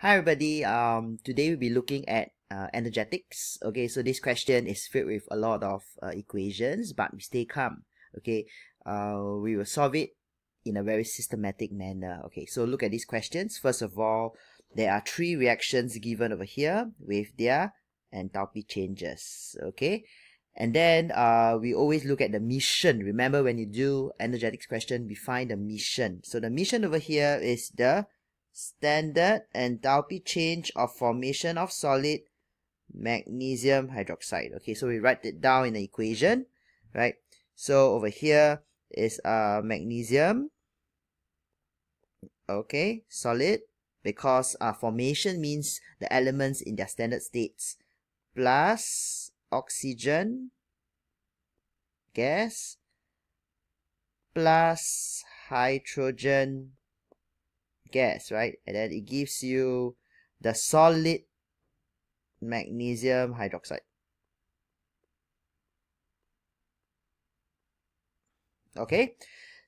Hi everybody, um, today we'll be looking at uh, energetics. Okay, so this question is filled with a lot of uh, equations, but we stay calm. Okay, uh, we will solve it in a very systematic manner. Okay, so look at these questions. First of all, there are three reactions given over here with their enthalpy changes. Okay, and then uh, we always look at the mission. Remember when you do energetics question, we find the mission. So the mission over here is the standard enthalpy change of formation of solid magnesium hydroxide. Okay, so we write it down in the equation, right? So over here is uh, magnesium, okay, solid, because uh, formation means the elements in their standard states, plus oxygen, gas, plus hydrogen gas, right? And then it gives you the solid magnesium hydroxide. Okay,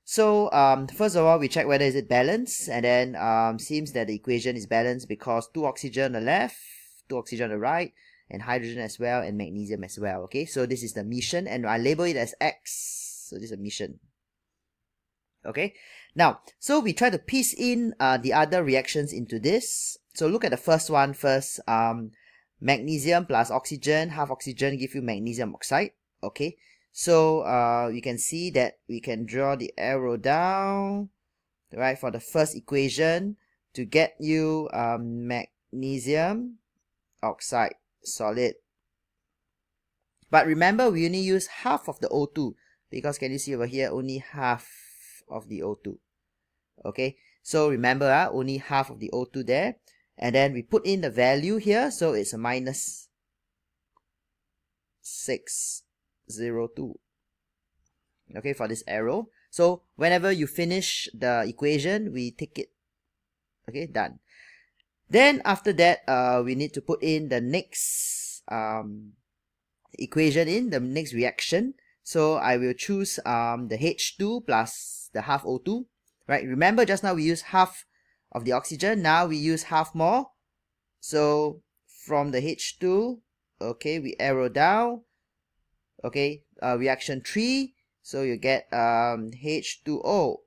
so um, first of all, we check whether is it balanced, and then um, seems that the equation is balanced because two oxygen on the left, two oxygen on the right, and hydrogen as well, and magnesium as well. Okay, so this is the mission, and I label it as X. So this is a mission. Okay, now, so we try to piece in uh, the other reactions into this. So look at the first one first. Um, magnesium plus oxygen, half oxygen give you magnesium oxide. Okay, so uh, you can see that we can draw the arrow down, right, for the first equation to get you um, magnesium oxide solid. But remember, we only use half of the O2 because can you see over here, only half of the O2. Okay, so remember, uh, only half of the O2 there. And then we put in the value here, so it's a minus 602. Okay, for this arrow. So whenever you finish the equation, we take it. Okay, done. Then after that, uh, we need to put in the next um, equation in, the next reaction. So I will choose um, the H2 plus the half O2, right? Remember just now we use half of the oxygen. Now we use half more. So from the H2, okay, we arrow down. Okay, uh, reaction 3. So you get um, H2O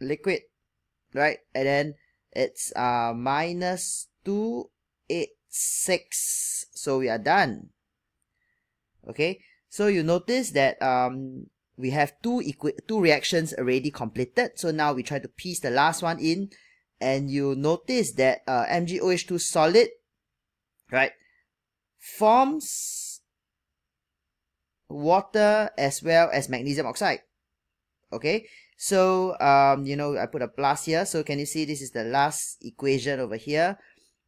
liquid, right? And then it's uh, minus 286. So we are done. Okay, so you notice that um, we have two two reactions already completed. So now we try to piece the last one in and you notice that uh, MgOH2 solid, right, forms water as well as magnesium oxide. Okay, so um, you know, I put a plus here. So can you see this is the last equation over here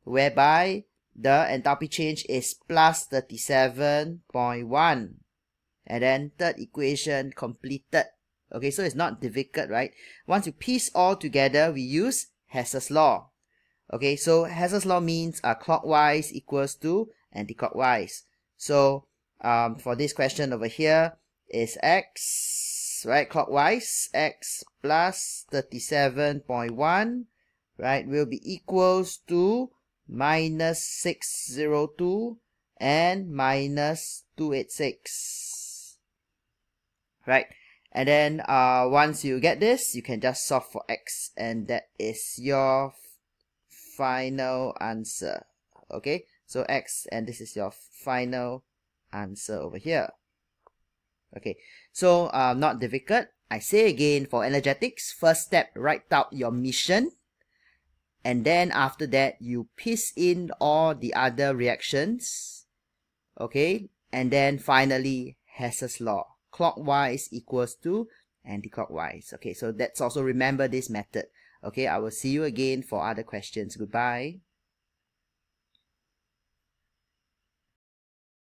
whereby the enthalpy change is plus 37.1 and then third equation completed. Okay, so it's not difficult, right? Once you piece all together, we use Hess's law. Okay, so Hess's law means uh, clockwise equals to anti-clockwise. So um, for this question over here is x, right, clockwise, x plus 37.1, right, will be equals to minus 602 and minus 286 right? And then uh, once you get this, you can just solve for x and that is your final answer. Okay, so x and this is your final answer over here. Okay, so uh, not difficult. I say again for energetics, first step, write out your mission. And then after that, you piece in all the other reactions. Okay, and then finally, Hess's law clockwise equals to anti-clockwise. Okay, so that's also remember this method. Okay, I will see you again for other questions. Goodbye.